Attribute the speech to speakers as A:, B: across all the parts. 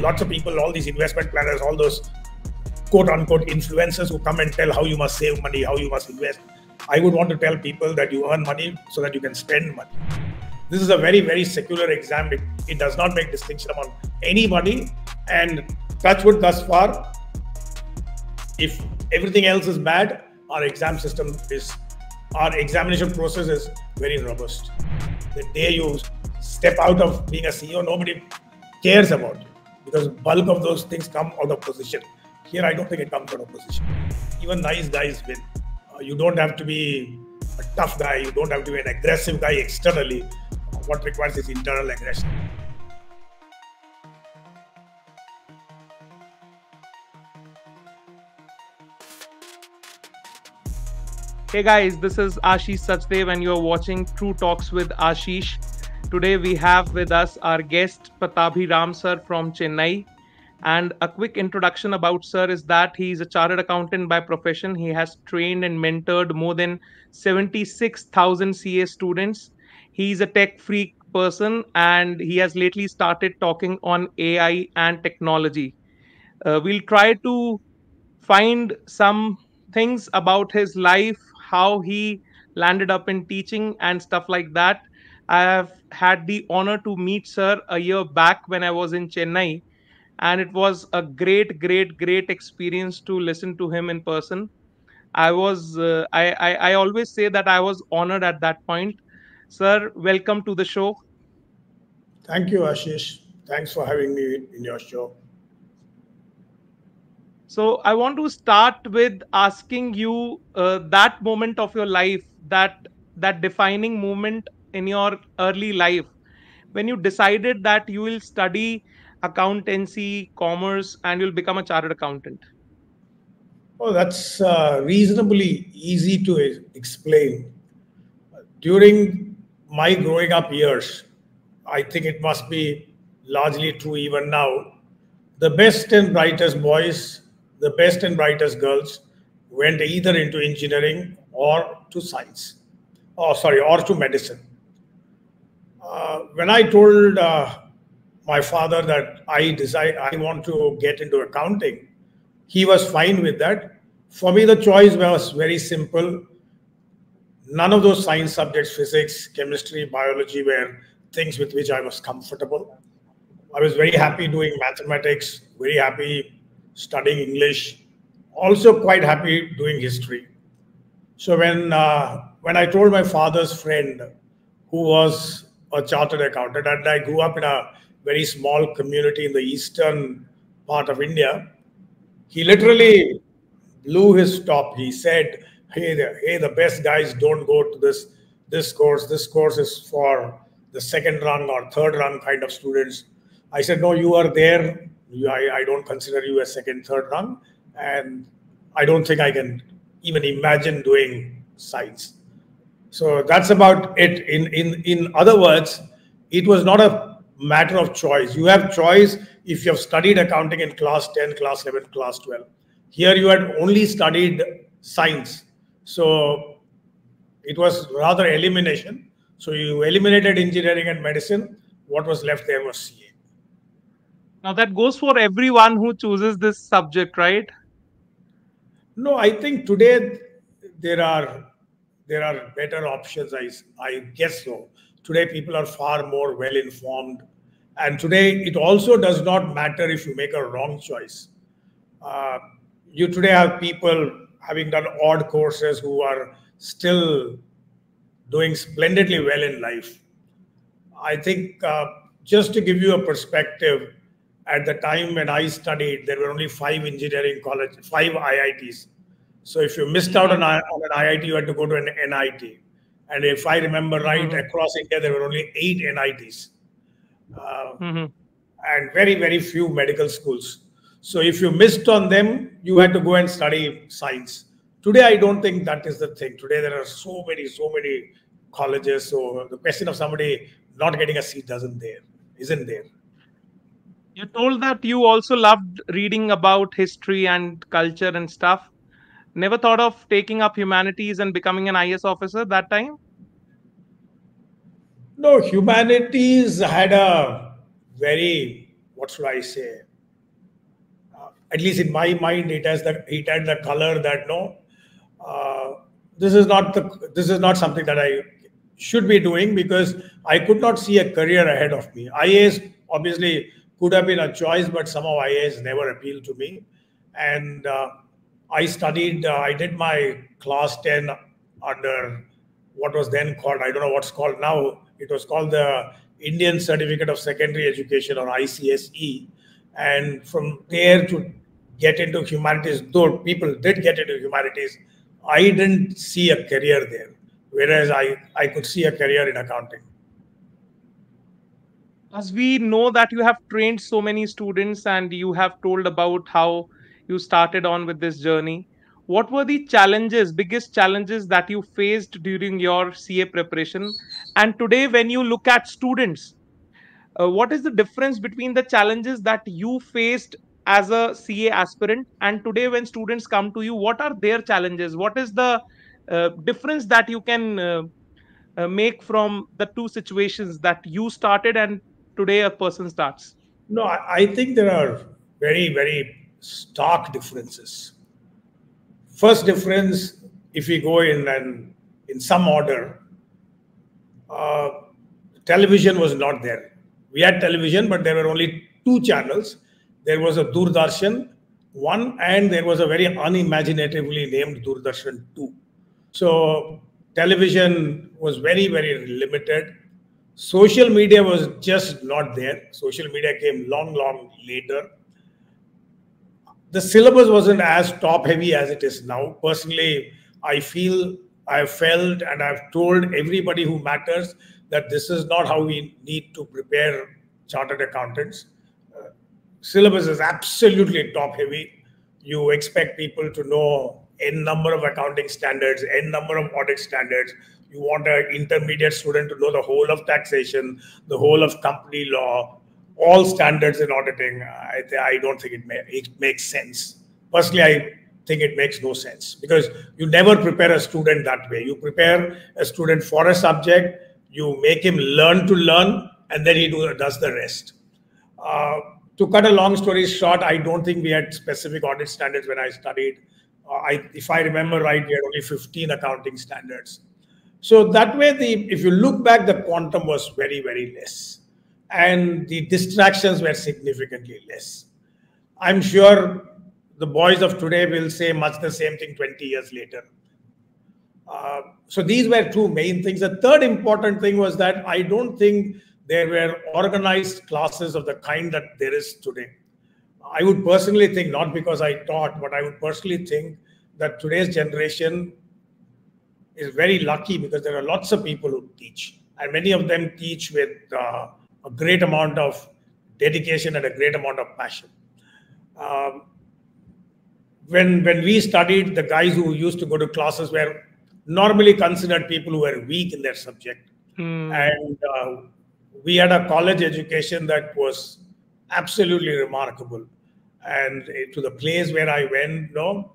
A: lots of people, all these investment planners, all those quote unquote influencers who come and tell how you must save money, how you must invest. I would want to tell people that you earn money so that you can spend money. This is a very, very secular exam. It, it does not make distinction among anybody. And touchwood thus far, if everything else is bad, our exam system is, our examination process is very robust. The day you step out of being a CEO, nobody cares about you because bulk of those things come out of position. Here, I don't think it comes out of position. Even nice guys win. Uh, you don't have to be a tough guy. You don't have to be an aggressive guy externally. What requires is internal aggression.
B: Hey guys, this is Aashish Sachdev, and you're watching Tru Talks with Aashish. Today we have with us our guest Pattabhi Ram sir from Chennai. And a quick introduction about Sir is that he is a chartered accountant by profession. He has trained and mentored more than 76,000 CA students. He is a tech freak person and he has lately started talking on AI and technology. Uh, we'll try to find some things about his life, how he landed up in teaching and stuff like that. I have had the honor to meet Sir a year back when I was in Chennai. And it was a great great great experience to listen to him in person. I was uh, I, I i always say that i was honored at that point. Sir welcome to the show.
A: Thank you Aashish. Thanks for having me in your show.
B: So i want to start with asking you uh, that moment of your life that that defining moment in your early life when you decided that you will study accountancy, commerce, and you'll become a chartered accountant?
A: Oh, that's uh, reasonably easy to explain. During my growing up years, I think it must be largely true even now. The best and brightest boys, the best and brightest girls went either into engineering or to science, or sorry, or to medicine. Uh, when I told uh, my father that I decide I want to get into accounting. He was fine with that. For me, the choice was very simple. None of those science subjects, physics, chemistry, biology, were things with which I was comfortable. I was very happy doing mathematics, very happy studying English, also quite happy doing history. So when uh, when I told my father's friend, who was a chartered accountant, and I grew up in a very small community in the eastern part of India. He literally blew his top. He said, "Hey, the, hey, the best guys don't go to this this course. This course is for the second rung or third rung kind of students." I said, "No, you are there. I, I don't consider you a second, third rung, and I don't think I can even imagine doing science." So that's about it. In in in other words, it was not a matter of choice. You have choice if you have studied accounting in class 10, class 11, class 12. Here you had only studied science. So it was rather elimination. So you eliminated engineering and medicine. What was left there was CA.
B: Now that goes for everyone who chooses this subject, right?
A: No, I think today there are there are better options. I I guess so. Today, people are far more well informed. And today, it also does not matter if you make a wrong choice. Uh, you today have people having done odd courses who are still doing splendidly well in life. I think uh, just to give you a perspective, at the time when I studied, there were only five engineering colleges, five IITs. So if you missed out on, on an IIT, you had to go to an NIT. And if I remember right, mm-hmm. across India, there were only eight NITs uh, mm-hmm. and very, very few medical schools. So if you missed on them, you had to go and study science. Today, I don't think that is the thing. Today, there are so many, so many colleges. So the question of somebody not getting a seat doesn't there, isn't there.
B: You told that you also loved reading about history and culture and stuff never thought of taking up humanities and becoming an IAS officer that time?
A: No, humanities had a very what should I say? Uh, at least in my mind, it has the it had the color that no, uh, this is not the this is not something that I should be doing because I could not see a career ahead of me. IAS obviously could have been a choice, but somehow IAS never appealed to me. And uh, I studied, uh, I did my class 10 under what was then called, I don't know what's called now, it was called the Indian Certificate of Secondary Education or ICSE. And from there to get into humanities, though people did get into humanities, I didn't see a career there, whereas I, I could see a career in accounting.
B: As we know that you have trained so many students and you have told about how you started on with this journey, what were the challenges, biggest challenges that you faced during your CA preparation? And today, when you look at students, uh, what is the difference between the challenges that you faced as a CA aspirant and today when students come to you, what are their challenges? What is the uh, difference that you can uh, uh, make from the two situations that you started and today a person starts?
A: No, I, I think there are very, very stark differences. First difference, if we go in and in some order, uh, television was not there. We had television, but there were only two channels there was a Doordarshan 1 and there was a very unimaginatively named Doordarshan 2. So television was very, very limited. Social media was just not there. Social media came long, long later. The syllabus wasn't as top heavy as it is now. Personally, I feel, I've felt, and I've told everybody who matters that this is not how we need to prepare chartered accountants uh, syllabus is absolutely top heavy. You expect people to know n number of accounting standards, n number of audit standards. You want an intermediate student to know the whole of taxation, the whole of company law, all standards in auditing. I, I don't think it, may, it makes sense. Personally, I think it makes no sense because you never prepare a student that way. You prepare a student for a subject, you make him learn to learn, and then he do, does the rest. Uh, to cut a long story short, I don't think we had specific audit standards when I studied. Uh, I, if I remember right, we had only 15 accounting standards. So that way, the if you look back, the quantum was very, very less, and the distractions were significantly less. I'm sure the boys of today will say much the same thing 20 years later. Uh, so these were two main things. The third important thing was that I don't think there were organized classes of the kind that there is today. I would personally think, not because I taught, but I would personally think that today's generation is very lucky because there are lots of people who teach, and many of them teach with uh, a great amount of dedication and a great amount of passion. Um, when when we studied, the guys who used to go to classes were normally considered people who were weak in their subject, hmm. and uh, we had a college education that was absolutely remarkable. And to the place where I went, no,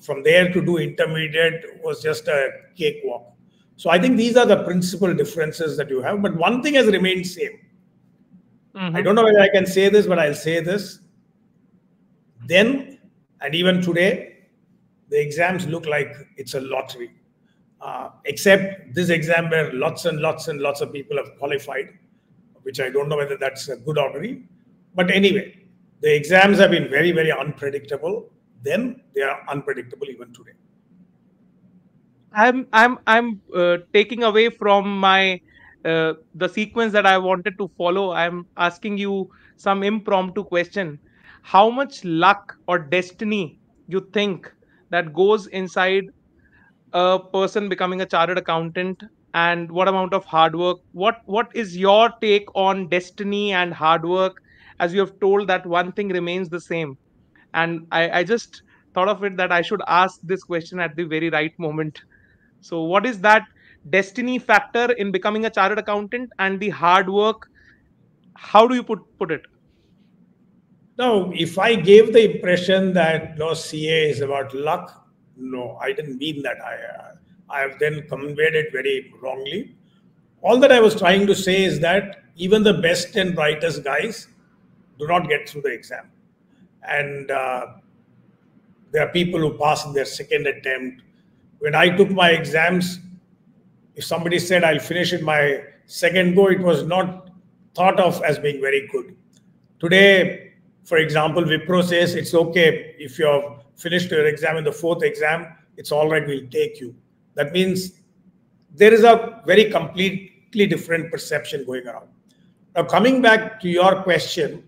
A: from there to do intermediate was just a cakewalk. So I think these are the principal differences that you have. But one thing has remained same. Mm-hmm. I don't know whether I can say this, but I'll say this. Then and even today, the exams look like it's a lottery. Uh, except this exam where lots and lots and lots of people have qualified, which I don't know whether that's a good augury. But anyway, the exams have been very, very unpredictable. Then they are unpredictable even today.
B: I'm I'm I'm uh, taking away from my uh, the sequence that I wanted to follow. I'm asking you some impromptu question. How much luck or destiny you think that goes inside a person becoming a chartered accountant and what amount of hard work what what is your take on destiny and hard work as you have told that one thing remains the same and i i just thought of it that i should ask this question at the very right moment so what is that destiny factor in becoming a chartered accountant and the hard work how do you put put it
A: now if i gave the impression that no ca is about luck no, I didn't mean that. I, uh, I have then conveyed it very wrongly. All that I was trying to say is that even the best and brightest guys do not get through the exam. And uh, there are people who pass in their second attempt. When I took my exams, if somebody said I'll finish in my second go, it was not thought of as being very good. Today, for example, Wipro says it's okay if you've finished your exam in the fourth exam, it's all right, we'll take you. That means there is a very completely different perception going around. Now, coming back to your question,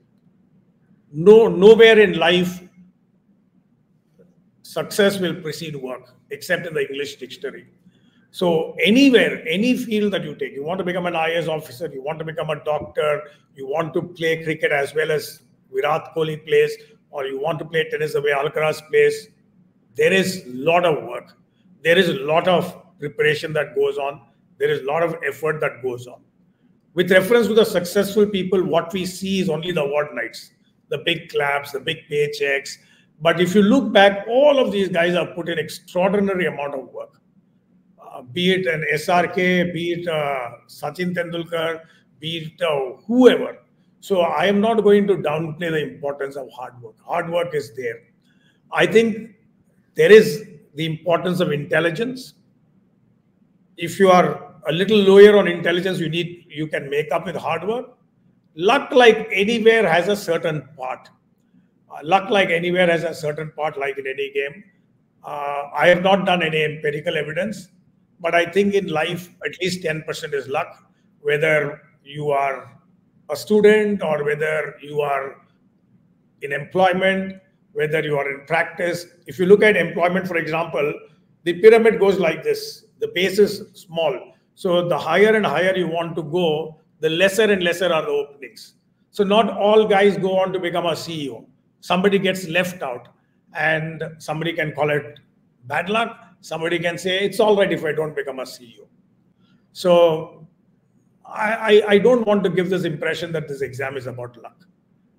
A: no, nowhere in life success will precede work, except in the English dictionary. So anywhere, any field that you take, you want to become an IAS officer, you want to become a doctor, you want to play cricket as well as Virat Kohli plays, or you want to play tennis the way Alcaraz plays, there is a lot of work. There is a lot of preparation that goes on. There is a lot of effort that goes on. With reference to the successful people, what we see is only the award nights, the big claps, the big paychecks. But if you look back, all of these guys have put in extraordinary amount of work. Uh, be it an SRK, be it uh, Sachin Tendulkar, be it uh, whoever. So I am not going to downplay the importance of hard work. Hard work is there. I think there is the importance of intelligence. If you are a little lower on intelligence, you need you can make up with hard work. Luck, like anywhere, has a certain part. Luck, like anywhere, has a certain part, like in any game. Uh, I have not done any empirical evidence, but I think in life, at least 10% is luck, whether you are a student or whether you are in employment, whether you are in practice. If you look at employment, for example, the pyramid goes like this. The base is small. So the higher and higher you want to go, the lesser and lesser are the openings. So not all guys go on to become a CEO. Somebody gets left out and somebody can call it bad luck. Somebody can say, it's all right if I don't become a CEO. So I, I, I don't want to give this impression that this exam is about luck.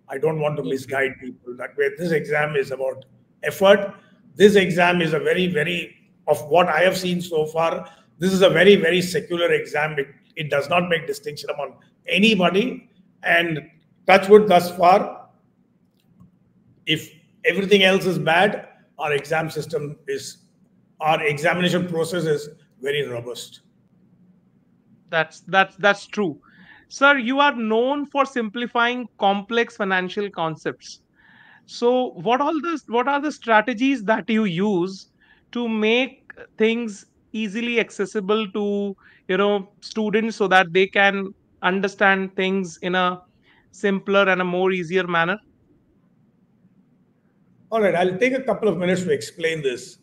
A: I don't want to misguide people that way. This exam is about effort. This exam is a very, very, of what I have seen so far, this is a very, very secular exam. It, it does not make distinction among anybody. And touchwood thus far, if everything else is bad, our exam system is, our examination process is very robust.
B: That's that's that's true. Sir, you are known for simplifying complex financial concepts. So what all this what are the strategies that you use to make things easily accessible to you know students so that they can understand things in a simpler and a more easier manner?
A: All right, I'll take a couple of minutes to explain this.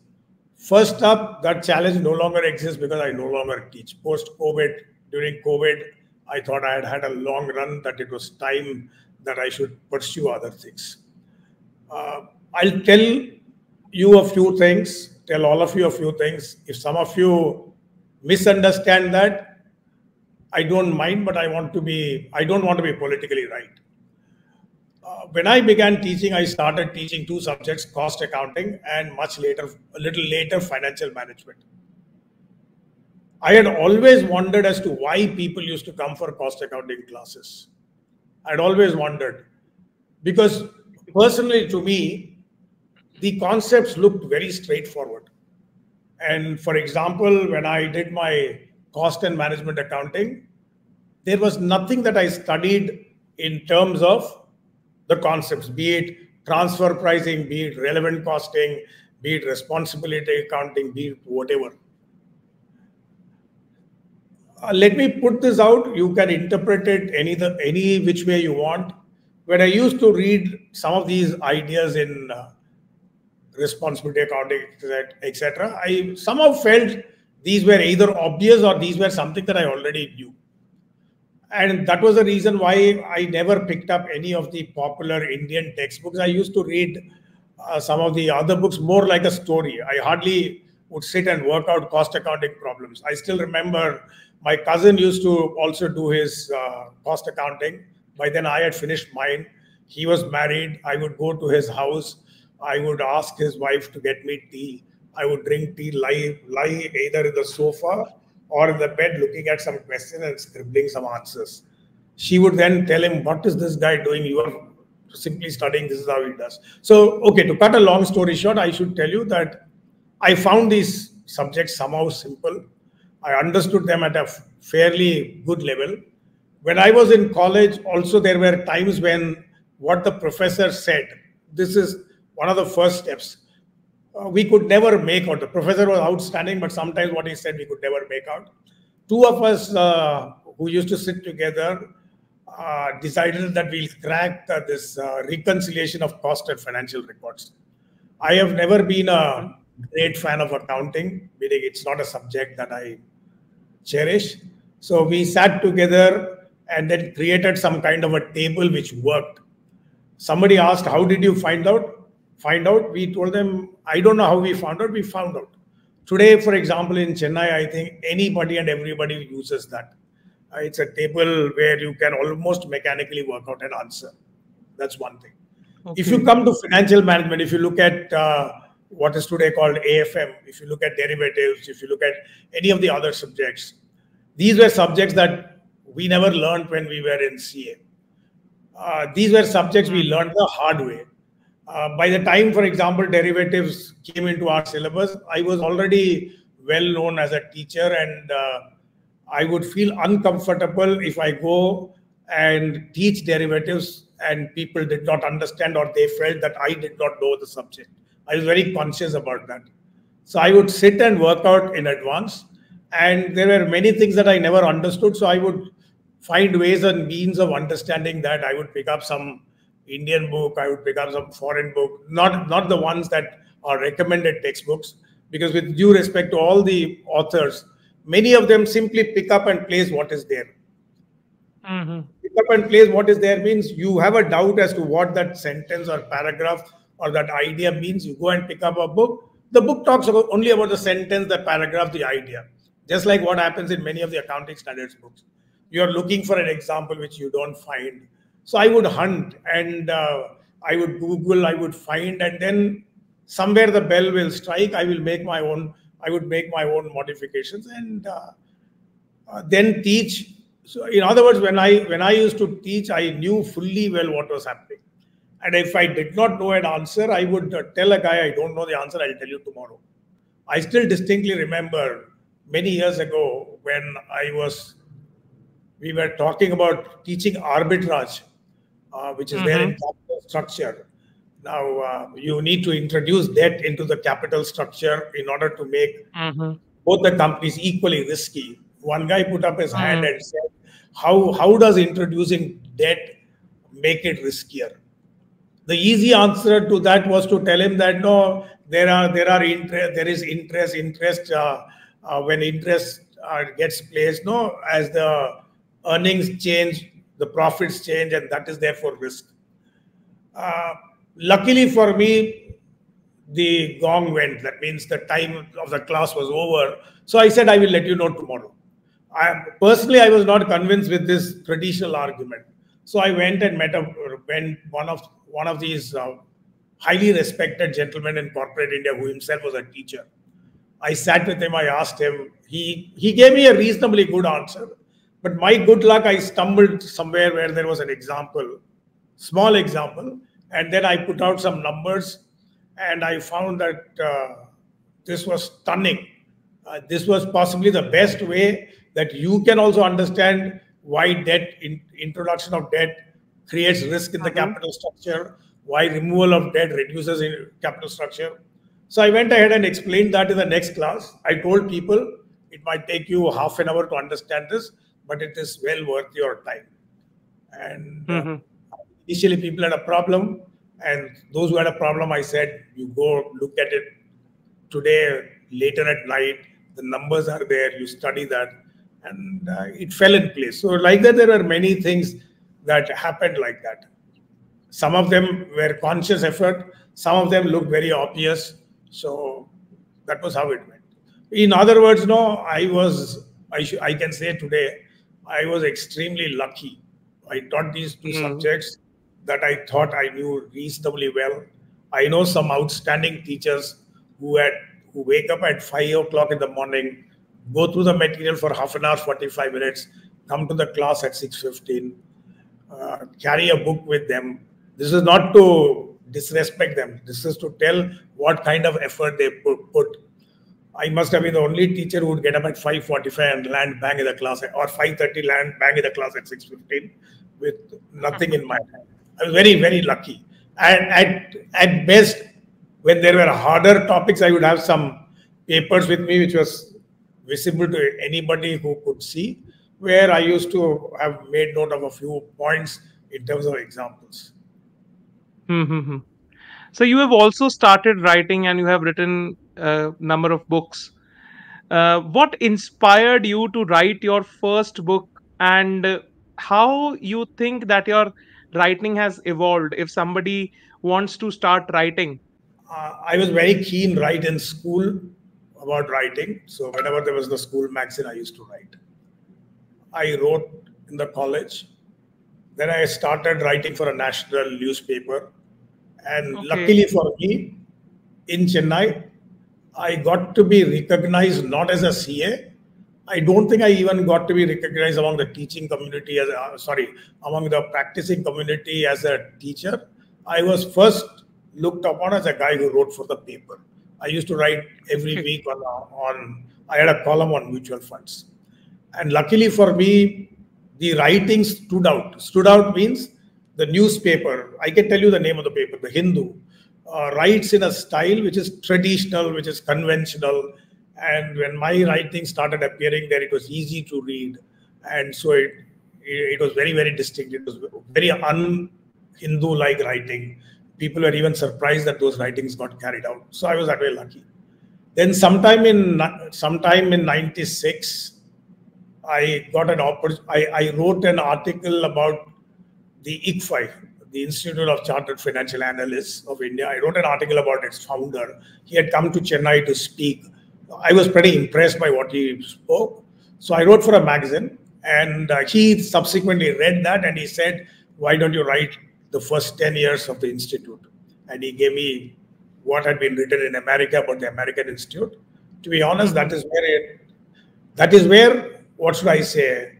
A: First up, that challenge no longer exists because I no longer teach. Post COVID, during COVID, I thought I had had a long run, that it was time that I should pursue other things. Uh, I'll tell you a few things, tell all of you a few things. If some of you misunderstand that, I don't mind, but I want to be, I don't want to be politically right. When I began teaching, I started teaching two subjects, cost accounting and much later, a little later, financial management. I had always wondered as to why people used to come for cost accounting classes. I'd always wondered because personally to me, the concepts looked very straightforward. And for example, when I did my cost and management accounting, there was nothing that I studied in terms of the concepts, be it transfer pricing, be it relevant costing, be it responsibility accounting, be it whatever uh, let me put this out. You can interpret it any the any which way you want. When I used to read some of these ideas in uh, responsibility accounting, etc., I somehow felt these were either obvious or these were something that I already knew. And that was the reason why I never picked up any of the popular Indian textbooks. I used to read uh, some of the other books more like a story. I hardly would sit and work out cost accounting problems. I still remember my cousin used to also do his uh, cost accounting. By then, I had finished mine. He was married. I would go to his house. I would ask his wife to get me tea. I would drink tea, lie, lie either in the sofa or in the bed looking at some question and scribbling some answers. She would then tell him, What is this guy doing? You are simply studying this is how he does. So, okay, to cut a long story short, I should tell you that I found these subjects somehow simple. I understood them at a fairly good level. When I was in college, also there were times when what the professor said, this is one of the first steps. Uh, we could never make out. The professor was outstanding, but sometimes what he said we could never make out. Two of us uh, who used to sit together uh, decided that we'll crack uh, this uh, reconciliation of cost and financial records. I have never been a great fan of accounting, meaning it's not a subject that I cherish. So we sat together and then created some kind of a table which worked. Somebody asked, How did you find out? Find out. We told them, I don't know how we found out. We found out. Today, for example, in Chennai, I think anybody and everybody uses that. Uh, it's a table where you can almost mechanically work out an answer. That's one thing. Okay. If you come to financial management, if you look at uh, what is today called AFM, if you look at derivatives, if you look at any of the other subjects, these were subjects that we never learned when we were in CA. Uh, these were subjects we learned the hard way. Uh, by the time, for example, derivatives came into our syllabus, I was already well known as a teacher and uh, I would feel uncomfortable if I go and teach derivatives and people did not understand or they felt that I did not know the subject. I was very conscious about that. So I would sit and work out in advance. And there were many things that I never understood. So I would find ways and means of understanding that. I would pick up some Indian book, I would pick up some foreign book, not, not the ones that are recommended textbooks, because with due respect to all the authors, many of them simply pick up and place what is there. Mm-hmm. Pick up and place what is there means you have a doubt as to what that sentence or paragraph or that idea means. You go and pick up a book. The book talks about only about the sentence, the paragraph, the idea. Just like what happens in many of the accounting standards books. You are looking for an example which you don't find. So I would hunt and uh, I would Google, I would find, and then somewhere the bell will strike. I will make my own I would make my own modifications and uh, uh, then teach. So, in other words, when I when I used to teach, I knew fully well what was happening. And if I did not know an answer, I would uh, tell a guy, I don't know the answer, I'll tell you tomorrow. I still distinctly remember many years ago when I was, we were talking about teaching arbitrage, uh, which is mm-hmm. there in capital structure. Now, uh, you need to introduce debt into the capital structure in order to make mm-hmm. both the companies equally risky. One guy put up his mm-hmm. hand and said, how, how does introducing debt make it riskier? The easy answer to that was to tell him that no, there are there are interest, there is interest, interest uh, uh, when interest uh, gets placed. No, as the earnings change, the profits change, and that is therefore risk. Uh, luckily for me, the gong went. That means the time of the class was over. So I said, I will let you know tomorrow. I, personally, I was not convinced with this traditional argument. So I went and met a, went one of one of these uh, highly respected gentlemen in corporate India who himself was a teacher. I sat with him. I asked him. He he gave me a reasonably good answer. But my good luck, I stumbled somewhere where there was an example, small example, and then I put out some numbers and I found that uh, this was stunning. Uh, this was possibly the best way that you can also understand why debt, in, introduction of debt creates risk in the mm-hmm. capital structure, why removal of debt reduces in capital structure. So I went ahead and explained that in the next class. I told people it might take you half an hour to understand this, but it is well worth your time. And mm-hmm. initially people had a problem and those who had a problem i said you go look at it today later at night the numbers are there you study that. And uh, it fell in place. So like that there are many things that happened like that. Some of them were conscious effort some of them looked very obvious. So that was how it went. In other words no i was i, sh- I can say today i was extremely lucky i taught these 2 mm. subjects that I thought I knew reasonably well. I know some outstanding teachers who had who wake up at five o'clock in the morning, go through the material for half an hour, 45 minutes, come to the class at 6.15, uh, carry a book with them, This is not to disrespect them. This is to tell what kind of effort they put. I must have been the only teacher who would get up at 5:45 and land bang in the class, or 5:30 land bang in the class at 6:15 with nothing in my hand. I was very, very lucky. And at at best, when there were harder topics, I would have some papers with me, which was visible to anybody who could see, where I used to have made note of a few points in terms of examples.
B: Mm-hmm. So you have also started writing, and you have written a number of books. Uh, what inspired you to write your first book, and how you think that your writing has evolved? If somebody wants to start writing,
A: uh, I was very keen right in school about writing. So whenever there was the school magazine, I used to write. I wrote in the college. Then I started writing for a national newspaper. And okay. luckily for me, in Chennai, I got to be recognized not as a CA. I don't think I even got to be recognized among the teaching community as a, sorry, among the practicing community as a teacher. I was first looked upon as a guy who wrote for the paper. I used to write every hmm. week on, on I had a column on mutual funds. And luckily for me, the writing stood out. Stood out means the newspaper, I can tell you the name of the paper, the Hindu, uh, writes in a style which is traditional, which is conventional. And when my writing started appearing there, it was easy to read. And so it, it was very, very distinct. It was very un Hindu like writing people were even surprised that those writings got carried out. So I was that way lucky. Then sometime in sometime in '96, I got an opportunity. I, wrote an article about the ICFAI, the Institute of Chartered Financial Analysts of India. I wrote an article about its founder. He had come to Chennai to speak. I was pretty impressed by what he spoke. So I wrote for a magazine, and uh, he subsequently read that and he said, "Why don't you write the first 10 years of the institute. And he gave me what had been written in America about the American Institute. To be honest, that is where it, that is where, what should I say,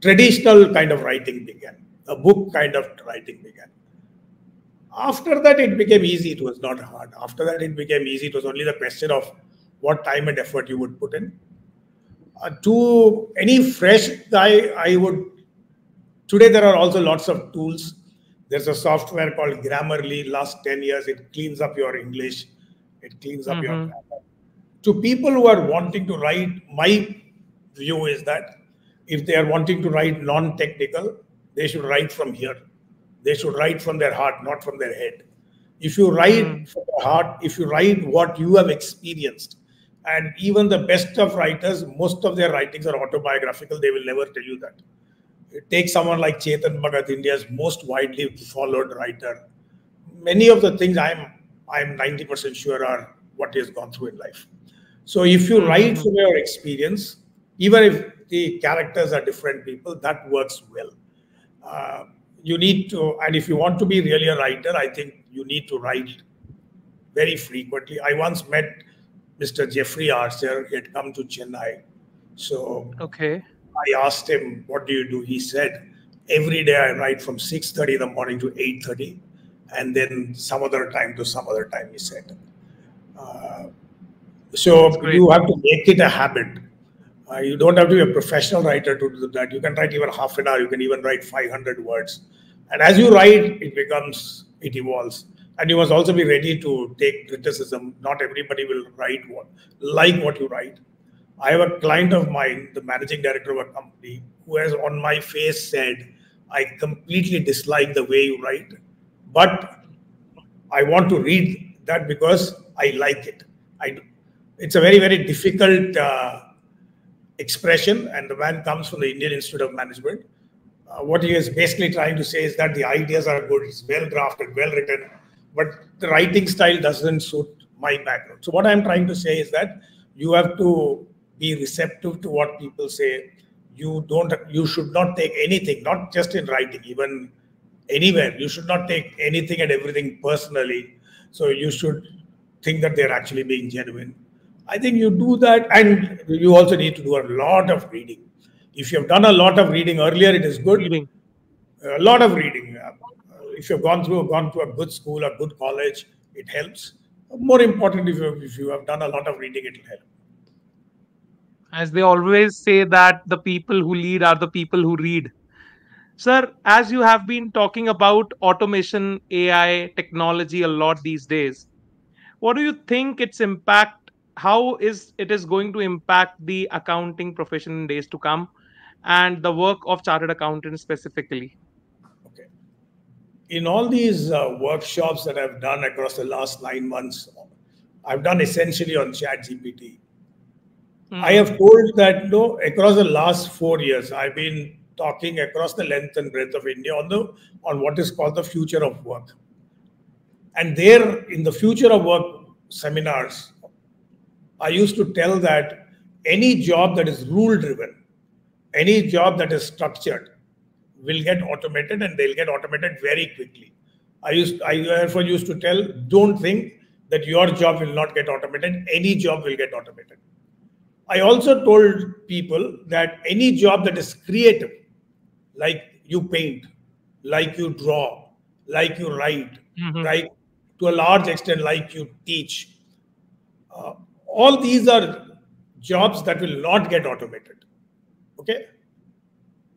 A: traditional kind of writing began, a book kind of writing began. After that, it became easy. It was not hard. After that, it became easy. It was only the question of what time and effort you would put in. Uh, to any fresh guy, I would. Today, there are also lots of tools there's a software called Grammarly. Last 10 years, it cleans up your English. It cleans up mm-hmm. your grammar. To people who are wanting to write, my view is that if they are wanting to write non-technical, they should write from here. They should write from their heart, not from their head. If you write mm. from the heart, if you write what you have experienced, and even the best of writers, most of their writings are autobiographical, they will never tell you that take someone like Chetan Bhagat, India's most widely followed writer. Many of the things I'm I'm 90% sure are what he has gone through in life. So if you mm-hmm. write from your experience, even if the characters are different people, that works well. Uh, you need to, and if you want to be really a writer, I think you need to write very frequently. I once met Mr. Jeffrey Archer. He had come to Chennai. So
B: okay
A: I asked him, "What do you do?" He said, "Every day I write from 6:30 in the morning to 8:30, and then some other time to some other time." He said. Uh, so you have to make it a habit. Uh, you don't have to be a professional writer to do that. You can write even half an hour. You can even write 500 words. And as you write, it becomes, it evolves. And you must also be ready to take criticism. Not everybody will write what, like what you write. I have a client of mine, the managing director of a company, who has on my face said, I completely dislike the way you write, but I want to read that because I like it. I, it's a very, very difficult uh, expression, and the man comes from the Indian Institute of Management. Uh, what he is basically trying to say is that the ideas are good, it's well drafted, well written, but the writing style doesn't suit my background. So, what I'm trying to say is that you have to be receptive to what people say you don't you should not take anything not just in writing even anywhere you should not take anything and everything personally so you should think that they're actually being genuine i think you do that and you also need to do a lot of reading if you have done a lot of reading earlier it is good
B: reading.
A: a lot of reading uh, if you've gone through gone to a good school, a good college, it helps. More important, if you, if you have done a lot of reading, it will help.
B: As they always say that the people who lead are the people who read. Sir, as you have been talking about automation, AI, technology a lot these days, what do you think its impact how is it is going to impact the accounting profession in days to come and the work of chartered accountants specifically?
A: Okay. In all these uh, workshops that i've done across the last 9 months i've done essentially on chat gpt mm. i have told that no across the last 4 years i've been talking across the length and breadth of india on the on what is called the future of work. And there in the future of work seminars I used to tell that any job that is rule driven, any job that is structured, will get automated and they'll get automated very quickly. I used I therefore used to tell, don't think that your job will not get automated. Any job will get automated. I also told people that any job that is creative, like you paint, like you draw, like you write, mm-hmm. like to a large extent, like you teach, uh, all these are jobs that will not get automated. Okay.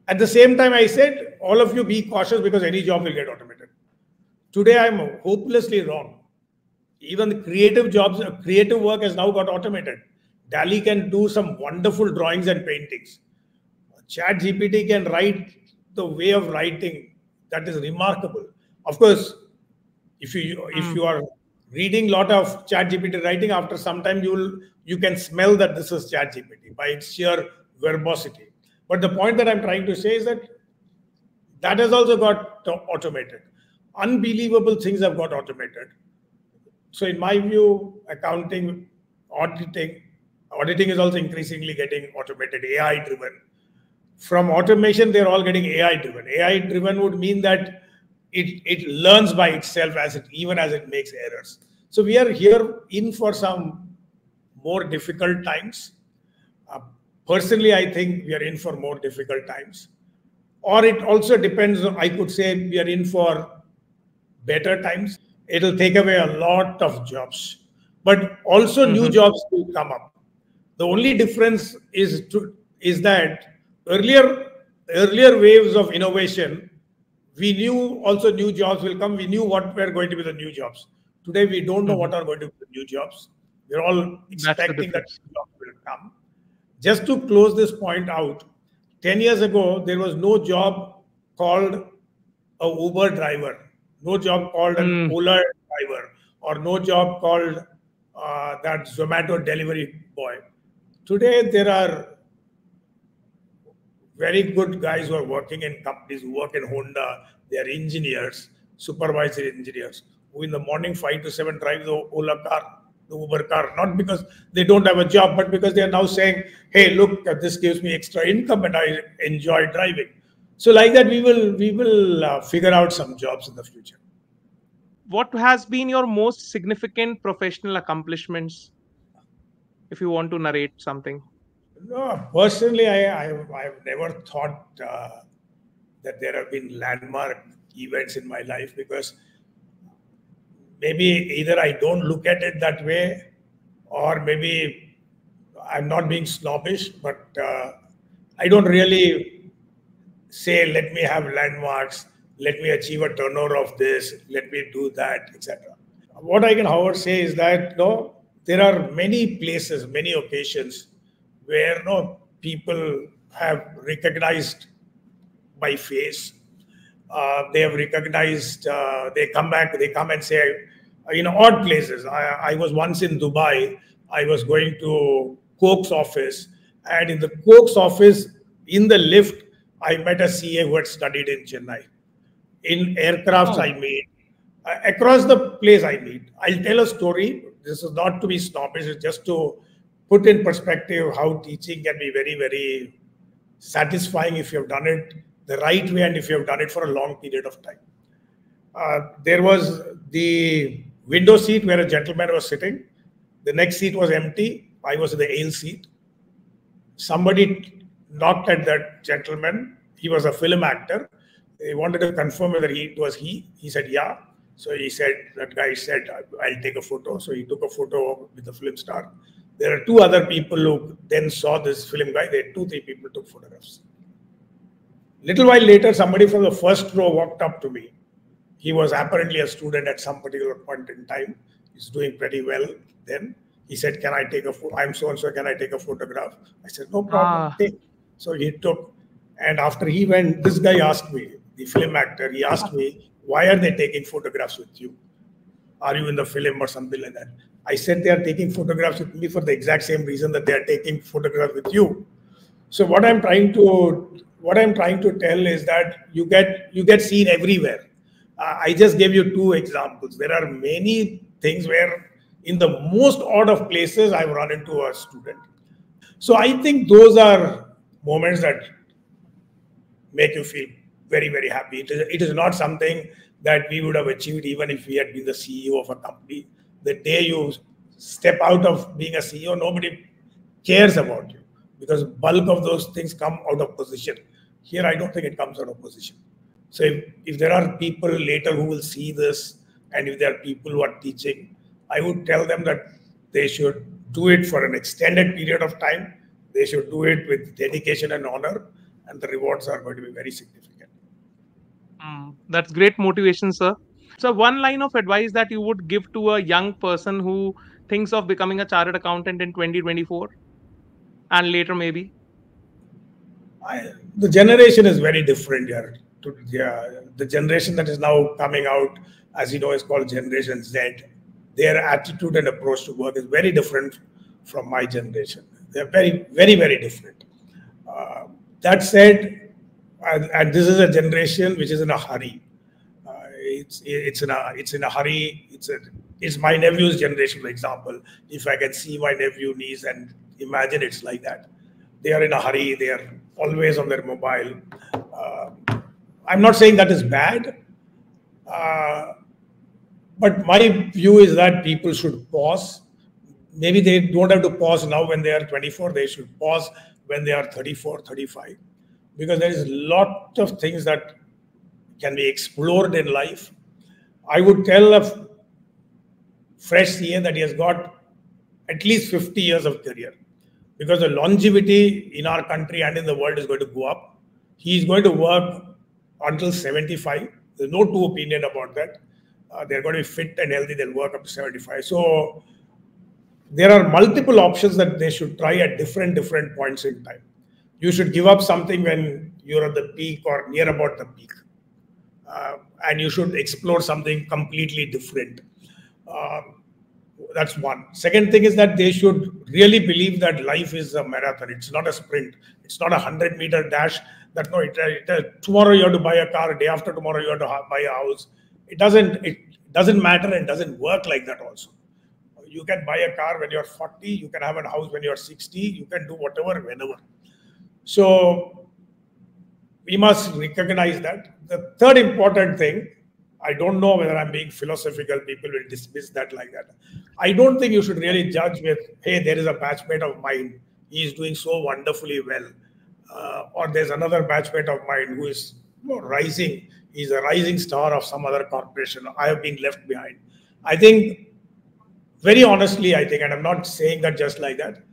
A: At the same time, I said, all of you be cautious because any job will get automated. Today, I'm hopelessly wrong. Even creative jobs, creative work has now got automated. DALL-E can do some wonderful drawings and paintings. Chat GPT can write the way of writing that is remarkable. Of course, if you if hmm. you are reading a lot of chat gpt writing after some time you will you can smell that this is chat gpt by its sheer verbosity. But the point that i'm trying to say is that that has also got automated. Unbelievable things have got automated. So in my view accounting auditing auditing is also increasingly getting automated ai driven. From automation they're all getting ai driven. Ai driven would mean that it, it learns by itself as it even as it makes errors. So we are here in for some more difficult times. Uh, personally, I think we are in for more difficult times. Or it also depends, I could say we are in for better times. It'll take away a lot of jobs, but also mm-hmm. new jobs will come up. The only difference is to is that earlier earlier waves of innovation we knew also new jobs will come. We knew what were going to be the new jobs. Today, we don't know what hmm. are going to be the new jobs. We're all expecting that jobs will come. Just to close this point out, 10 years ago, there was no job called a Uber driver, no job called an mm. Ola driver, or no job called uh, that Zomato delivery boy. Today, there are very good guys who are working in companies who work in Honda. They are engineers, supervisory engineers, who in the morning five to seven drive the Ola car, the Uber car, not because they don't have a job, but because they are now saying, "Hey, look, this gives me extra income and I enjoy driving." So, like that, we will we will uh, figure out some jobs in the future.
B: What has been your most significant professional accomplishments? If you want to narrate something.
A: No, personally, I, I, have never thought uh, that there have been landmark events in my life because maybe either I don't look at it that way or maybe I'm not being snobbish, but uh, I don't really say, let me have landmarks, let me achieve a turnover of this, let me do that, etc. What I can, however, say is that no, there are many places, many occasions where no people have recognized my face. Uh, they have recognized. Uh, they come back. They come and say, you know, odd places. I, I was once in Dubai. I was going to Coke's office, and in the Coke's office, in the lift, I met a CA who had studied in Chennai. In aircrafts, oh. I meet. Uh, across the place, I meet. I'll tell a story. This is not to be snobbish. It's just to put in perspective how teaching can be very, very satisfying if you have done it the right way and if you have done it for a long period of time. Uh, there was the window seat where a gentleman was sitting. The next seat was empty. I was in the aisle seat. Somebody knocked at that gentleman. He was a film actor. He wanted to confirm whether he, it was he. He said, yeah. So he said, that guy said, I'll take a photo. So he took a photo with the film star. There are two other people who then saw this film guy. There two, three people took photographs. Little while later, somebody from the first row walked up to me. He was apparently a student at some particular point in time. He's doing pretty well then. He said, Can I take a photo? I'm so and so, can I take a photograph? I said, No problem. Ah. So he took. And after he went, this guy asked me, the film actor, he asked me, Why are they taking photographs with you? Are you in the film or something like that? I said they are taking photographs with me for the exact same reason that they are taking photographs with you. So what I'm trying to what I'm trying to tell is that you get you get seen everywhere. Uh, I just gave you two examples. There are many things where in the most odd of places I've run into a student. So I think those are moments that make you feel very very happy. It is, it is not something that we would have achieved even if we had been the CEO of a company. The day you step out of being a CEO, nobody cares about you because bulk of those things come out of position. Here, I don't think it comes out of position. So if, if there are people later who will see this, and if there are people who are teaching, I would tell them that they should do it for an extended period of time. They should do it with dedication and honor, and the rewards are going to be very significant.
B: Mm, that's great motivation, sir. So, one line of advice that you would give to a young person who thinks of becoming a chartered accountant in 2024 and later, maybe?
A: I, the generation is very different here. To, yeah, the generation that is now coming out, as you know, is called Generation Z. Their attitude and approach to work is very different from my generation. They're very, very, very different. Uh, that said, and, and, this is a generation which is in a hurry. It's it's in a it's in a hurry. It's a it's my nephew's generation, for example. If I can see my nephew, niece, and imagine it's like that. They are in a hurry. They are always on their mobile. Uh, I'm not saying that is bad, uh, but my view is that people should pause. Maybe they don't have to pause now when they are 24. They should pause when they are 34, 35, because there is a lot of things that can be explored in life. I would tell a fresh CA that he has got at least 50 years of career because the longevity in our country and in the world is going to go up. He is going to work until 75. There's no two opinion about that. Uh, they're going to be fit and healthy. They'll work up to 75. So there are multiple options that they should try at different different points in time. You should give up something when you're at the peak or near about the peak, uh, and you should explore something completely different. Um, that's one. Second thing is that they should really believe that life is a marathon. It's not a sprint. It's not a hundred meter dash. That no, it, it, tomorrow you have to buy a car. Day after tomorrow you have to buy a house. It doesn't. It doesn't matter and doesn't work like that. Also, you can buy a car when you're 40. You can have a house when you're 60. You can do whatever whenever. So we must recognize that. The third important thing I don't know whether I'm being philosophical. People will dismiss that like that. I don't think you should really judge with, hey, there is a batchmate of mine. He is doing so wonderfully well. Uh, or there's another batchmate of mine who is you know, rising. He's a rising star of some other corporation. I have been left behind. I think, very honestly, I think, and I'm not saying that just like that,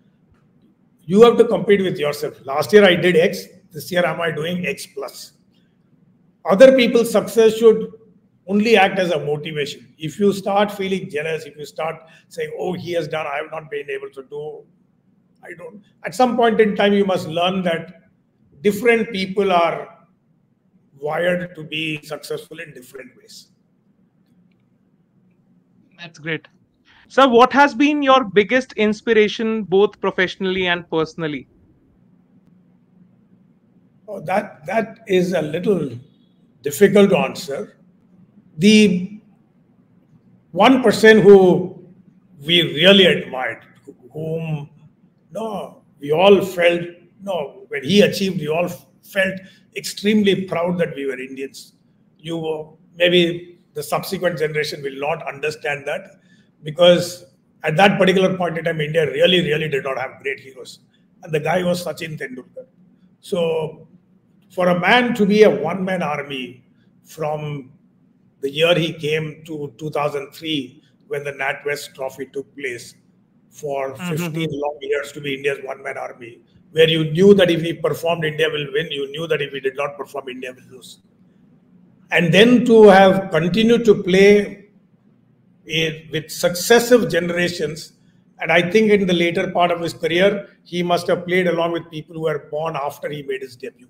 A: you have to compete with yourself. Last year I did X. This year am I doing X plus? Other people's success should only act as a motivation. If you start feeling jealous, if you start saying, oh, he has done, I have not been able to do, I don't. At some point in time, you must learn that different people are wired to be successful in different ways.
B: That's great. So, what has been your biggest inspiration, both professionally and personally?
A: Oh, that that is a little difficult to answer the one person who we really admired, whom no, we all felt no, when he achieved, we all felt extremely proud that we were Indians. You maybe the subsequent generation will not understand that because at that particular point in time, India really, really did not have great heroes. And the guy was Sachin Tendulkar. So for a man to be a one man army from the year he came to 2003 when the NatWest Trophy took place for mm-hmm. 15 mm-hmm. long years to be India's one man army, where you knew that if he performed, India will win. You knew that if he did not perform, India will lose. And then to have continued to play in, with successive generations, and I think in the later part of his career, he must have played along with people who were born after he made his debut.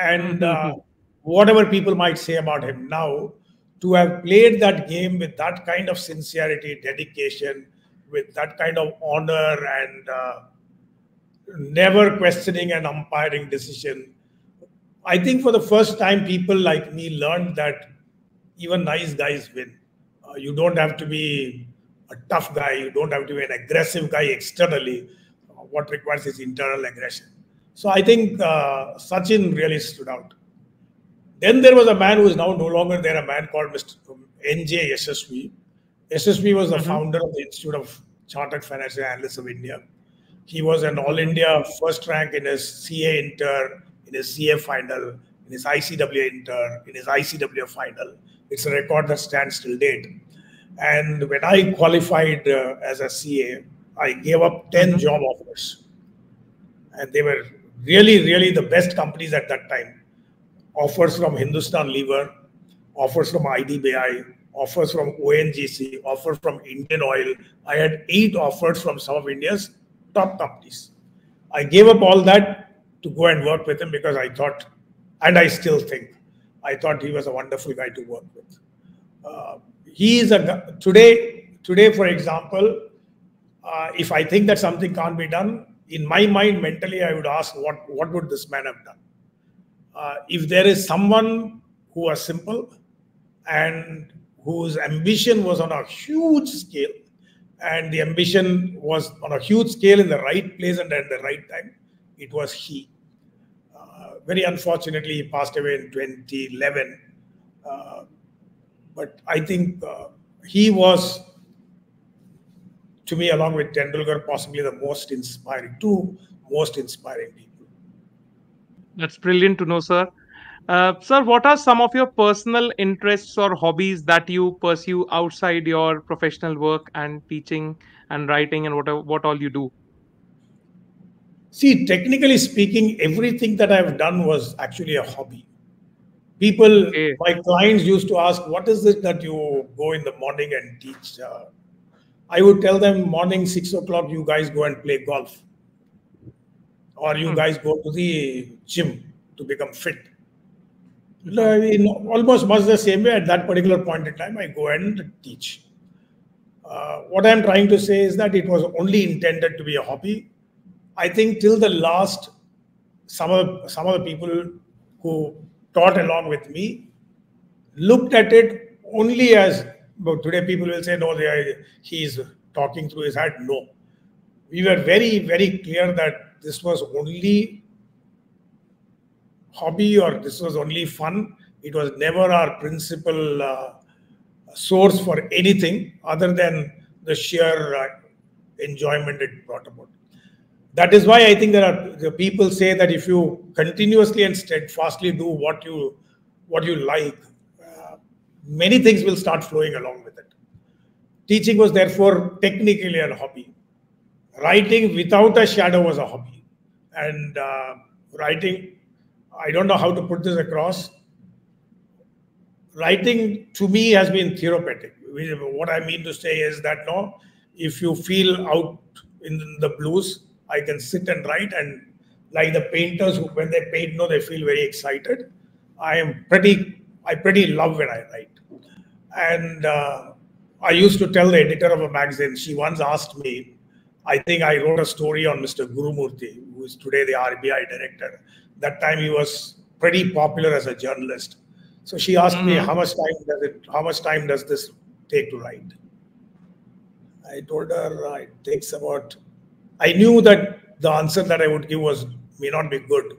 A: And uh, whatever people might say about him now, to have played that game with that kind of sincerity, dedication, with that kind of honor and uh, never questioning an umpiring decision. I think for the first time, people like me learned that even nice guys win. Uh, you don't have to be a tough guy, you don't have to be an aggressive guy externally. Uh, what requires is internal aggression. So I think uh, Sachin really stood out. Then there was a man who is now no longer there, a man called Mr. N.J. Yegnaswami. Yegnaswami was the mm-hmm. founder of the Institute of Chartered Financial Analysts of India. He was an All India first rank in his CA inter, in his CA final, in his ICW inter, in his ICW final. It's a record that stands till date. And when I qualified uh, as a CA, I gave up 10 mm-hmm. job offers. And they were really, really the best companies at that time. Offers from Hindustan Lever, offers from IDBI, offers from ONGC, offers from Indian Oil. I had eight offers from some of India's top companies. I gave up all that to go and work with him because I thought, and I still think, I thought he was a wonderful guy to work with. Uh, he is a today. Today, for example, uh, if I think that something can't be done, in my mind, mentally, I would ask, what what would this man have done? Uh, if there is someone who was simple and whose ambition was on a huge scale, and the ambition was on a huge scale in the right place and at the right time. It was he. Uh, very unfortunately, he passed away in 2011. Uh, but I think uh, he was, to me, along with Tendulkar, possibly the most inspiring, two most inspiring people.
B: That's brilliant to know, sir. Uh, sir, what are some of your personal interests or hobbies that you pursue outside your professional work and teaching and writing and what, what all you do?
A: See, technically speaking, everything that I've done was actually a hobby. People, okay. my clients used to ask, What is it that you go in the morning and teach? Uh, I would tell them, Morning, six o'clock, you guys go and play golf. Or you hmm. guys go to the gym to become fit in almost much the same way at that particular point in time, I go and teach. Uh, what I'm trying to say is that it was only intended to be a hobby. I think till the last, some of some of the people who taught along with me looked at it only as. But today, people will say, "No, they he's talking through his head." No, we were very, very clear that this was only hobby or this was only fun. It was never our principal uh, source for anything other than the sheer uh, enjoyment it brought about. That is why I think there are people say that if you continuously and steadfastly do what you what you like, many things will start flowing along with it. Teaching was therefore technically a hobby. Writing without a shadow was a hobby, and uh, writing I don't know how to put this across. Writing to me has been therapeutic. What I mean to say is that no, if you feel out in the blues, I can sit and write. And like the painters, who, when they paint, no, they feel very excited. I am pretty, I pretty love when I write. And uh, I used to tell the editor of a magazine, she once asked me, I think I wrote a story on Mr. Gurumurthy, who is today the RBI director that time he was pretty popular as a journalist. So she asked mm-hmm. me how much time does it how much time does this take to write? I told her uh, it takes about I knew that the answer that I would give was may not be good.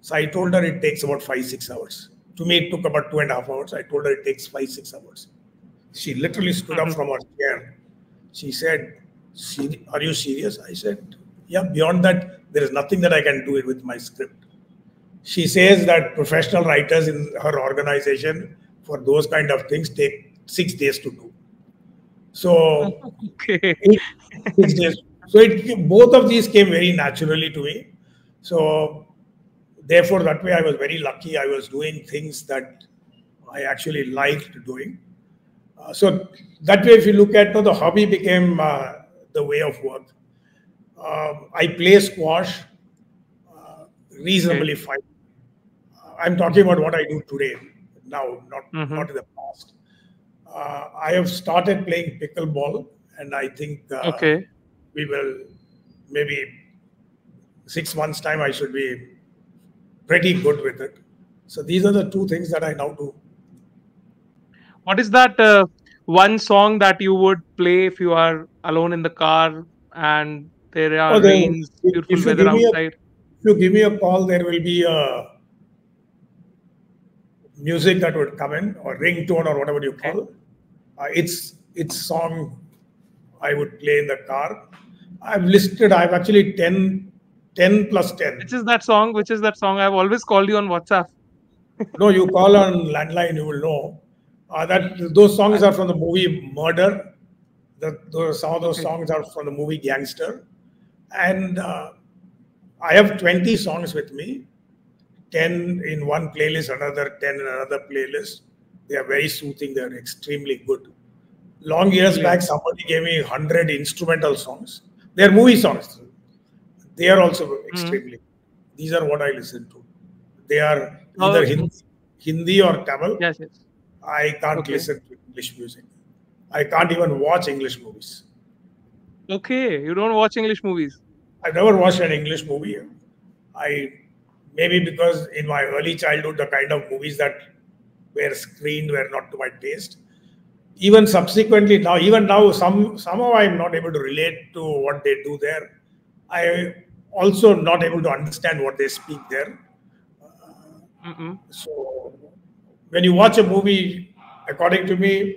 A: So I told her it takes about five, six hours. To me, it took about two and a half hours. I told her it takes five, six hours. She literally stood up hmm. from her chair. She said, Are you serious? I said, Yeah, beyond that, there is nothing that I can do it with my script. she says that professional writers in her organization for those kind of things take six days to do. So, okay. six days. So it, both of these came very naturally to me. So therefore, that way I was very lucky. I was doing things that I actually liked doing. Uh, so that way, if you look at the hobby became uh, the way of work. Uh, I play squash uh, reasonably okay. fine. Uh, I'm talking about what I do today, now, not mm-hmm. not in the past. Uh, I have started playing pickleball, and I think
B: okay.
A: we will maybe six months time I should be pretty good with it. So these are the two things that I now do.
B: What is that uh, one song that you would play if you are alone in the car and there are oh, rains, beautiful weather outside?
A: A, if you give me a call, there will be a music that would come in or ringtone or whatever you call. Okay. Uh, it's it's song I would play in the car. I've listed. I've actually 10, 10 plus ten.
B: Which is that song? Which is that song? I've always called you on WhatsApp.
A: no, you call on landline, you will know. Uh, that those songs are from the movie Murder. The, those, some of those songs are from the movie Gangster, and uh, I have 20 songs with me. 10 in one playlist, another 10 in another playlist. They are very soothing. They are extremely good. Long years back, somebody gave me 100 instrumental songs. They are movie songs. They are also extremely. Mm. These are what I listen to. They are either oh, Hindi, Hindi or Tamil.
B: Yes, yes.
A: I can't okay. listen to English music. I can't even watch English movies.
B: Okay, you don't watch English movies.
A: I've never watched an English movie. I maybe because in my early childhood, the kind of movies that were screened were not to my taste. Even subsequently now, even now, some somehow I'm not able to relate to what they do there. I also not able to understand what they speak there. Uh, so when you watch a movie, according to me,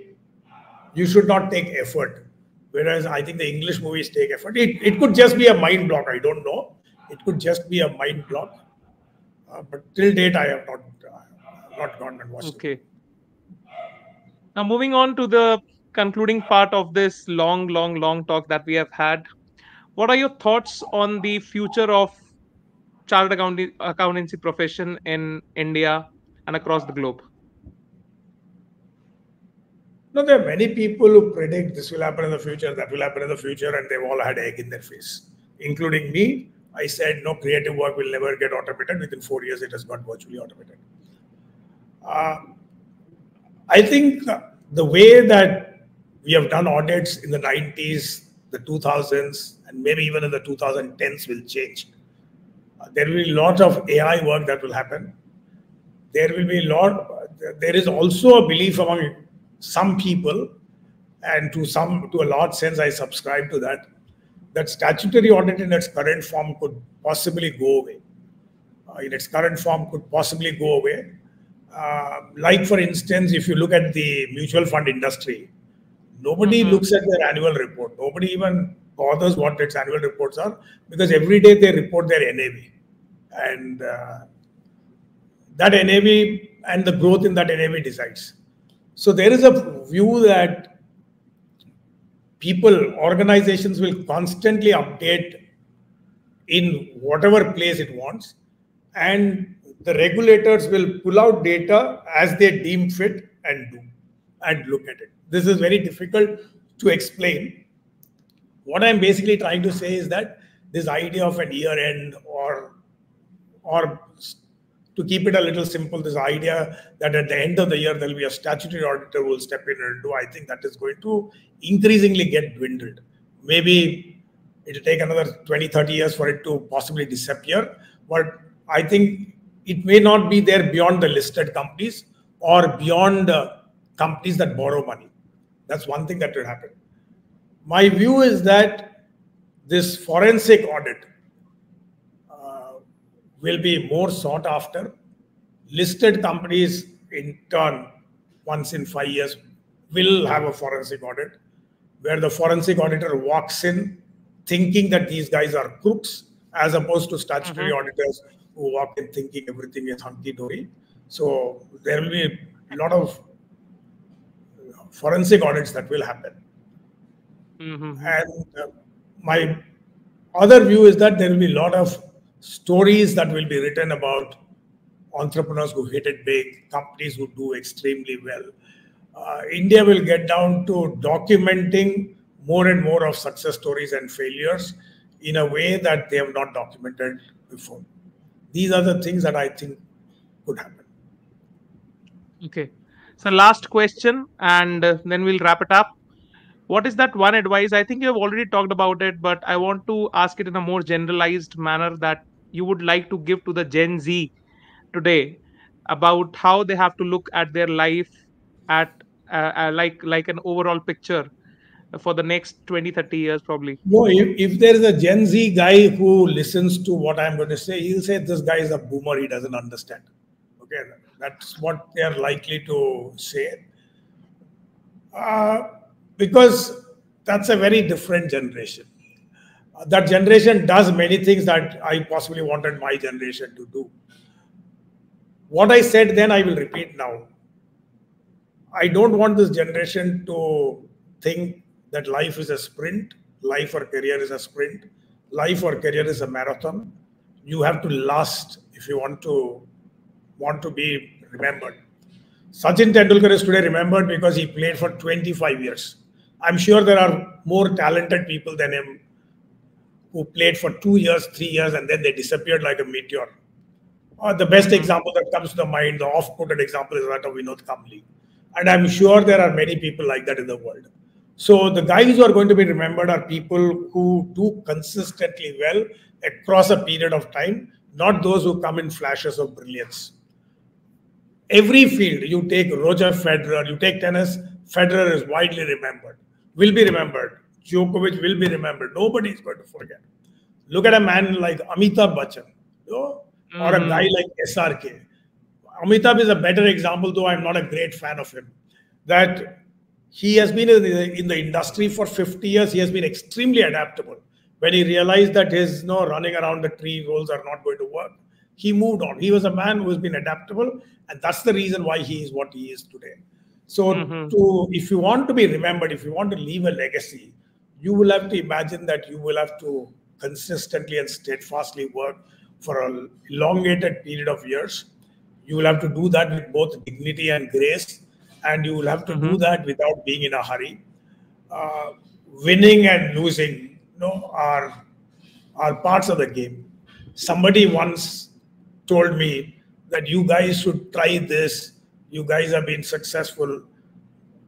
A: you should not take effort. Whereas I think the English movies take effort. It, it could just be a mind block. I don't know. It could just be a mind block. Uh, but till date, I have not uh, not gone and watched.
B: Okay. It. Now moving on to the concluding part of this long, long, long talk that we have had. What are your thoughts on the future of chartered accountancy profession in India and across the globe?
A: Now, there are many people who predict this will happen in the future, that will happen in the future, and they've all had egg in their face, including me. I said, no, creative work will never get automated. Within four years, it has got virtually automated. Uh, I think the way that we have done audits in the 90s, the 2000s, and maybe even in the 2010s will change. Uh, there will be a lot of AI work that will happen. There will be a lot, there is also a belief among some people, and to some to a large sense, I subscribe to that, that statutory audit in its current form could possibly go away. Uh, in its current form, could possibly go away. Uh, like for instance, if you look at the mutual fund industry, nobody mm-hmm. looks at their annual report. Nobody even bothers what its annual reports are because every day they report their NAV, and uh, that NAV and the growth in that NAV decides. So there is a view that people, organizations will constantly update in whatever place it wants, and the regulators will pull out data as they deem fit and do and look at it. This is very difficult to explain. What I'm basically trying to say is that this idea of an year end or or to keep it a little simple, this idea that at the end of the year there'll be a statutory auditor will step in and do, I think that is going to increasingly get dwindled. Maybe it'll take another 20, 30 years for it to possibly disappear. But I think it may not be there beyond the listed companies or beyond uh, companies that borrow money. That's one thing that will happen. My view is that this forensic audit will be more sought after. Listed companies, in turn, once in five years, will have a forensic audit where the forensic auditor walks in thinking that these guys are crooks as opposed to statutory mm-hmm. auditors who walk in thinking everything is hunky dory. So there will be a lot of forensic audits that will happen. Mm-hmm. And uh, my other view is that there will be a lot of stories that will be written about entrepreneurs who hit it big, companies who do extremely well. Uh, India will get down to documenting more and more of success stories and failures in a way that they have not documented before. These are the things that I think could happen.
B: Okay. So, last question, and uh, then we'll wrap it up. What is that one advice? I think you have already talked about it, but I want to ask it in a more generalized manner that you would like to give to the Gen Z today about how they have to look at their life at uh, uh, like like an overall picture for the next 20 30 years probably.
A: No if, if there is a gen z guy who listens to what i'm going to say he'll say this guy is a boomer he doesn't understand. Okay that's what they are likely to say. Uh, because that's a very different generation uh, that generation does many things that i possibly wanted my generation to do what i said then i will repeat now i don't want this generation to think that life is a sprint, life or career is a sprint, life or career is a marathon. You have to last if you want to want to be remembered. Sachin Tendulkar is today remembered because he played for 25 years. I'm sure there are more talented people than him who played for two years, three years, and then they disappeared like a meteor. Uh, the best example that comes to the mind, the oft-quoted example, is that of Vinod Kambli. And I'm sure there are many people like that in the world. So the guys who are going to be remembered are people who do consistently well across a period of time, not those who come in flashes of brilliance. Every field, you take Roger Federer, you take tennis, Federer is widely remembered, will be remembered. Djokovic will be remembered. Nobody is going to forget. Look at a man like Amitabh Bachchan, you know, mm-hmm. or a guy mm-hmm. like SRK. Amitabh is a better example, though I'm not a great fan of him. That he has been in the, in the industry for 50 years. He has been extremely adaptable. When he realized that his you know, running around the tree roles are not going to work, he moved on. He was a man who has been adaptable, and that's the reason why he is what he is today. So, mm-hmm. to if you want to be remembered, if you want to leave a legacy, you will have to imagine that you will have to consistently and steadfastly work for a elongated period of years. You will have to do that with both dignity and grace and you will have to mm-hmm. do that without being in a hurry. Uh, winning and losing, you know, are are parts of the game. Somebody once told me that you guys should try this. You guys have been successful.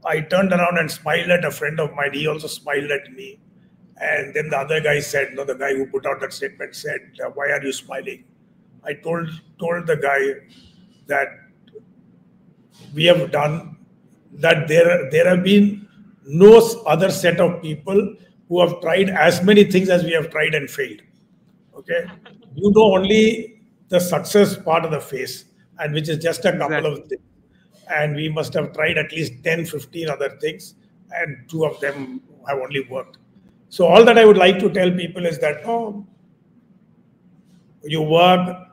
A: I turned around and smiled at a friend of mine. He also smiled at me. And then the other guy said, no, the guy who put out that statement said, uh, why are you smiling? I told told the guy that we have done that there, there have been no other set of people who have tried as many things as we have tried and failed. Okay. You know only the success part of the face, and which is just a couple exactly. of things. And we must have tried at least 10, 15 other things, and two of them have only worked. So, all that I would like to tell people is that, oh, you work,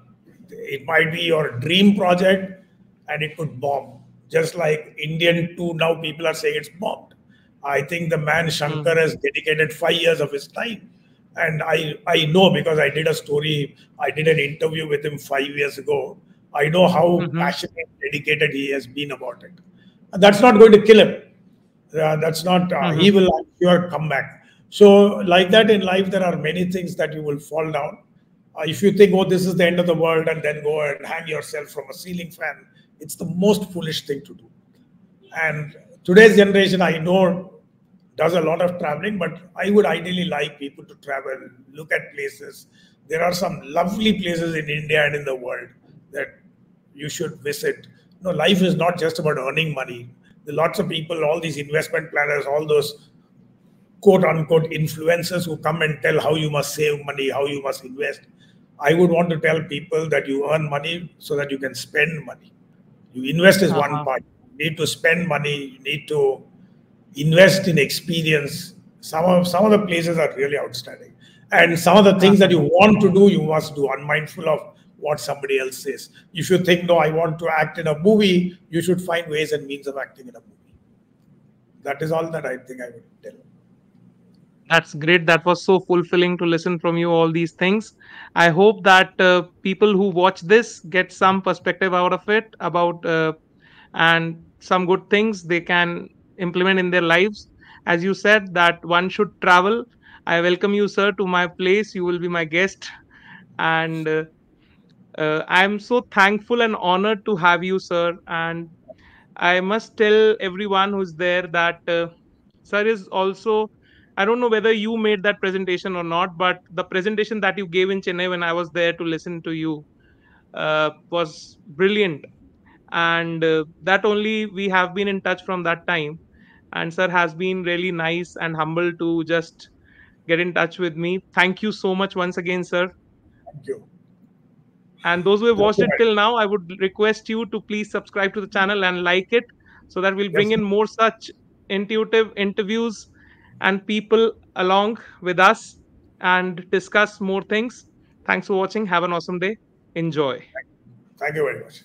A: it might be your dream project, and it could bomb just like Indian 2, now people are saying it's bombed. I think the man Shankar mm. has dedicated five years of his time. And I, I know because I did a story, I did an interview with him five years ago. I know how mm-hmm. passionate, dedicated he has been about it. And that's not going to kill him. Uh, that's not, uh, mm-hmm. he will, I'm sure, come back. So, like that in life, there are many things that you will fall down. Uh, if you think, oh, this is the end of the world, and then go and hang yourself from a ceiling fan, it's the most foolish thing to do. And today's generation, I know, does a lot of traveling, but I would ideally like people to travel, look at places. There are some lovely places in India and in the world that you should visit. No, life is not just about earning money. There are lots of people, all these investment planners, all those quote unquote influencers who come and tell how you must save money, how you must invest. I would want to tell people that you earn money so that you can spend money. You invest is uh-huh. one part. You need to spend money. You need to invest in experience. Some of some of the places are really outstanding. And some of the things that you want to do, you must do, unmindful of what somebody else says. If you think, no, I want to act in a movie, you should find ways and means of acting in a movie. That is all that I think I would tell.
B: That's great. That was so fulfilling to listen from you all these things. I hope that uh, people who watch this get some perspective out of it about uh, and some good things they can implement in their lives. As you said that one should travel. I welcome you, sir, to my place. You will be my guest, and uh, uh, I am so thankful and honored to have you, sir. And I must tell everyone who's there that uh, sir is also I don't know whether you made that presentation or not, but the presentation that you gave in Chennai when I was there to listen to you uh, was brilliant. And uh, that only we have been in touch from that time. And sir has been really nice and humble to just get in touch with me. Thank you so much once again, sir.
A: Thank you.
B: And those who have watched it till now, I would request you to please subscribe to the channel and like it so that we'll bring yes. in more such intuitive interviews and people along with us and discuss more things. Thanks for watching. Have an awesome day. Enjoy.
A: Thank you very much.